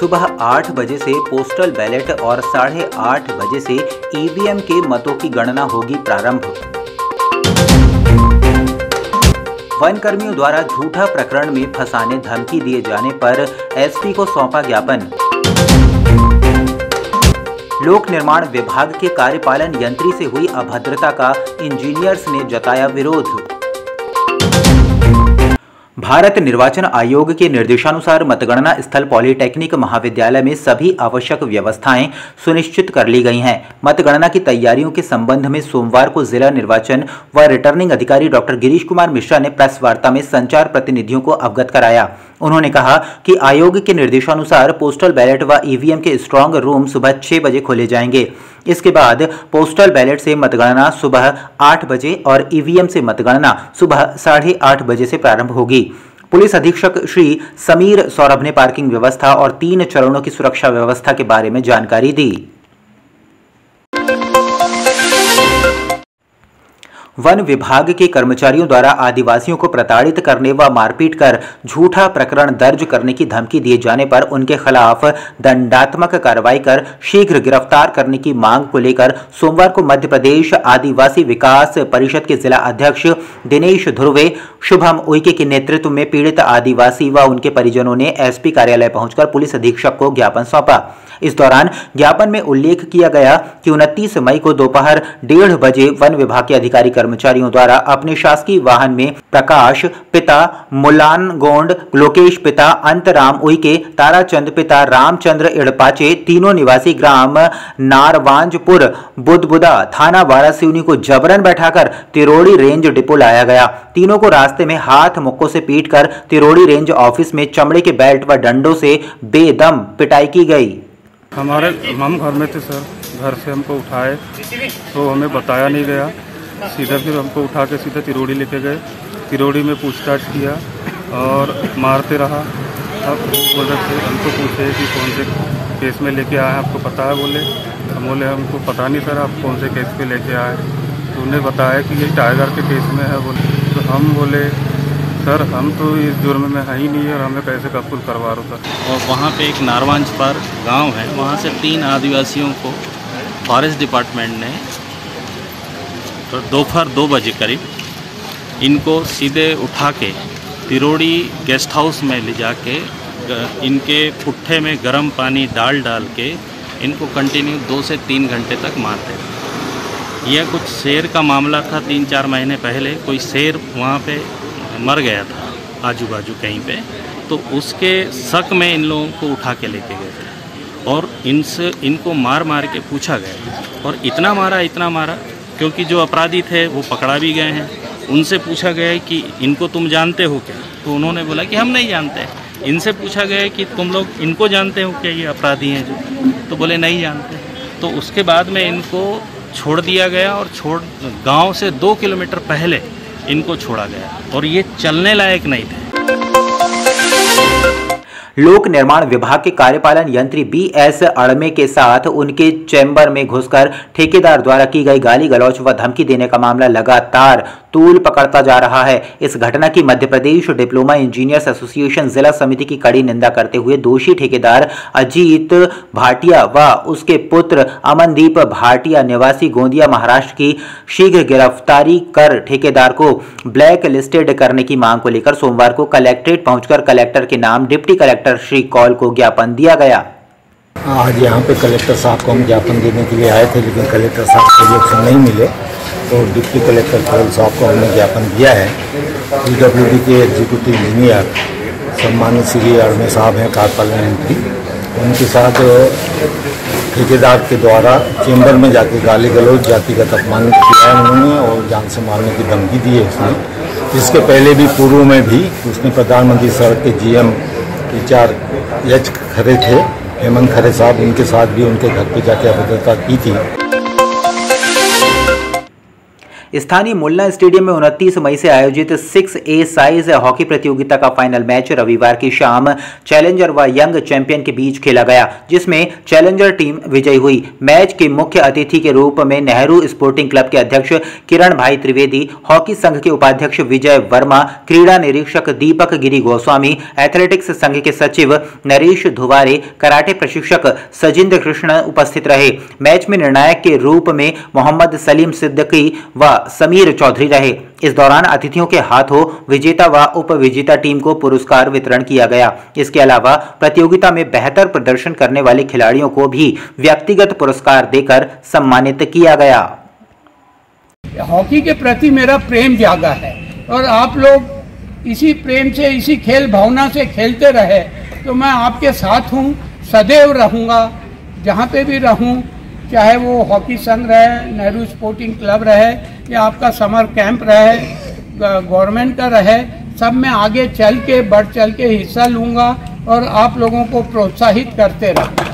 सुबह आठ बजे से पोस्टल बैलेट और साढ़े आठ बजे से ईवीएम के मतों की गणना होगी प्रारंभ। वन कर्मियों द्वारा झूठा प्रकरण में फंसाने धमकी दिए जाने पर एसपी को सौंपा ज्ञापन। लोक निर्माण विभाग के कार्यपालन यंत्री से हुई अभद्रता का इंजीनियर्स ने जताया विरोध। भारत निर्वाचन आयोग के निर्देशानुसार मतगणना स्थल पॉलिटेक्निक महाविद्यालय में सभी आवश्यक व्यवस्थाएँ सुनिश्चित कर ली गई हैं। मतगणना की तैयारियों के संबंध में सोमवार को जिला निर्वाचन व रिटर्निंग अधिकारी डॉक्टर गिरीश कुमार मिश्रा ने प्रेस वार्ता में संचार प्रतिनिधियों को अवगत कराया। उन्होंने कहा कि आयोग के निर्देशानुसार पोस्टल बैलेट व ईवीएम के स्ट्रांग रूम सुबह छह बजे खोले जाएँगे। इसके बाद पोस्टल बैलेट से मतगणना सुबह आठ बजे और ईवीएम से मतगणना सुबह साढ़े आठ बजे से प्रारंभ होगी। पुलिस अधीक्षक श्री समीर सौरभ ने पार्किंग व्यवस्था और तीन चरणों की सुरक्षा व्यवस्था के बारे में जानकारी दी। वन विभाग के कर्मचारियों द्वारा आदिवासियों को प्रताड़ित करने व मारपीट कर झूठा प्रकरण दर्ज करने की धमकी दिए जाने पर उनके खिलाफ दंडात्मक कार्रवाई कर शीघ्र गिरफ़्तार करने की मांग को लेकर सोमवार को मध्य प्रदेश आदिवासी विकास परिषद के जिला अध्यक्ष दिनेश ध्रुवे, शुभम उइके के नेतृत्व में पीड़ित आदिवासी व उनके परिजनों ने एसपी कार्यालय पहुंचकर पुलिस अधीक्षक को ज्ञापन सौंपा। इस दौरान ज्ञापन में उल्लेख किया गया कि उनतीस मई को दोपहर डेढ़ बजे वन विभाग के अधिकारी कर्मचारियों द्वारा अपने शासकीय वाहन में प्रकाश पिता मुलान गोंड, लोकेश पिता, अंतराम उइके, ताराचंद पिता, रामचंद्र इड़पाचे, तीनों निवासी ग्राम नारवांजपुर, बुदबुदा थाना वारासिवनी को जबरन बैठाकर तिरोड़ी रेंज डिपो लाया गया। तीनों को रास्ते में हाथ मुक्कों से पीटकर तिरोड़ी रेंज ऑफ़िस में चमड़े के बेल्ट व डंडों से बेदम पिटाई की गई। हमारे हम घर में थे सर, घर से हमको उठाए तो हमें बताया नहीं गया। सीधा फिर हमको उठा के सीधा तिरोड़ी लेके गए। तिरोड़ी में पूछताछ किया और मारते रहा। अब बोल थे हमको पूछे कि कौन से केस में लेके आए आपको पता है बोले। हम बोले, हमको पता नहीं सर, आप कौन से केस पे लेके आए। तो उन्हें बताया कि ये टाइगर के केस में है बोले। तो हम बोले सर, हम तो इस जुर्म में है ही नहीं है और हमें कैसे कबूल करवा रहा सर और वहाँ पे एक नारवांज पर गाँव है, वहाँ से तीन आदिवासियों को फॉरेस्ट डिपार्टमेंट ने तो दोपहर दो बजे करीब इनको सीधे उठा के तिरोड़ी गेस्ट हाउस में ले जाके इनके पुट्ठे में गर्म पानी डाल डाल के इनको कंटिन्यू दो से तीन घंटे तक मारते थे। यह कुछ शेर का मामला था, तीन चार महीने पहले। कोई शेर वहाँ पे मर गया था आजू बाजू कहीं पे तो उसके शक में इन लोगों को उठा के लेके गए थे। और इनसे, इनको मार मार के पूछा गया और इतना मारा इतना मारा, क्योंकि जो अपराधी थे, वो पकड़ा भी गए हैं। उनसे पूछा गया कि इनको तुम जानते हो क्या? तो उन्होंने बोला कि हम नहीं जानते। इनसे पूछा गया कि तुम लोग इनको जानते हो क्या, ये अपराधी हैं जो? तो बोले, नहीं जानते। तो उसके बाद में इनको छोड़ दिया गया और छोड़, गाँव से दो किलोमीटर पहले इनको छोड़ा गया। और ये चलने लायक नहीं थे। लोक निर्माण विभाग के कार्यपालन यंत्री बी एस अड़मे के साथ उनके चैम्बर में घुसकर ठेकेदार द्वारा की गई गाली गलौच व धमकी देने का मामला लगातार तूल पकड़ता जा रहा है। इस घटना की Madhya Pradesh diploma engineers association जिला समिति की कड़ी निंदा करते हुए दोषी ठेकेदार अजीत भाटिया व उसके पुत्र अमनदीप भाटिया निवासी गोंदिया, महाराष्ट्र की शीघ्र गिरफ्तारी कर ठेकेदार को ब्लैक लिस्टेड करने की मांग को लेकर सोमवार को कलेक्ट्रेट पहुंचकर कलेक्टर के नाम डिप्टी कलेक्टर श्री कौल को ज्ञापन दिया गया। आज यहाँ पे कलेक्टर साहब को हम ज्ञापन देने के लिए आए थे, लेकिन कलेक्टर साहब से नहीं मिले। तो डिप्टी कलेक्टर कौल साहब को हमने ज्ञापन दिया है। पी के एग्जीक्यूटिव इंजीनियर सम्मानित श्री अड़मे साहब हैं कार्यपालन मंत्री उनके साथ, ठेकेदार के द्वारा चेंबर में जाके गाली गलौज, जातिगत अपमान किया है उन्होंने और जान से मारने की धमकी दी है उसने इसके पहले भी पूर्व में भी उसने प्रधानमंत्री सड़क के जीएम चार एच खरे थे, हेमंत खरे साहब, उनके साथ भी उनके घर पे जाके अभद्रता की थी। स्थानीय मुल्ला स्टेडियम में उनतीस मई से आयोजित सिक्स ए साइज़ हॉकी प्रतियोगिता का फाइनल मैच रविवार की शाम चैलेंजर व यंग चैंपियन के बीच खेला गया, जिसमें चैलेंजर टीम विजयी हुई। मैच के मुख्य अतिथि के रूप में नेहरू स्पोर्टिंग क्लब के अध्यक्ष किरण भाई त्रिवेदी, हॉकी संघ के उपाध्यक्ष विजय वर्मा, क्रीड़ा निरीक्षक दीपक गिरी गोस्वामी, एथलेटिक्स संघ के सचिव नरेश धुवारे, कराटे प्रशिक्षक सजिंद्र कृष्ण उपस्थित रहे। मैच में निर्णायक के रूप में मोहम्मद सलीम सिद्दकी व समीर चौधरी रहे। इस दौरान अतिथियों के हाथों विजेता व उप विजेता टीम को पुरस्कार वितरण किया गया। इसके अलावा प्रतियोगिता में बेहतर प्रदर्शन करने वाले खिलाड़ियों को भी व्यक्तिगत पुरस्कार देकर सम्मानित किया गया। हॉकी के प्रति मेरा प्रेम जागा है और आप लोग इसी प्रेम से, इसी खेल भावना से खेलते रहे तो मैं आपके साथ हूँ, सदैव रहूँगा। जहाँ पे भी रहूँ, चाहे वो हॉकी संघ रहे, नेहरू स्पोर्टिंग क्लब रहे या आपका समर कैंप रहे गवर्नमेंट का रहे, सब मैं आगे चल के, बढ़ चल के हिस्सा लूँगा और आप लोगों को प्रोत्साहित करते रहूँगा।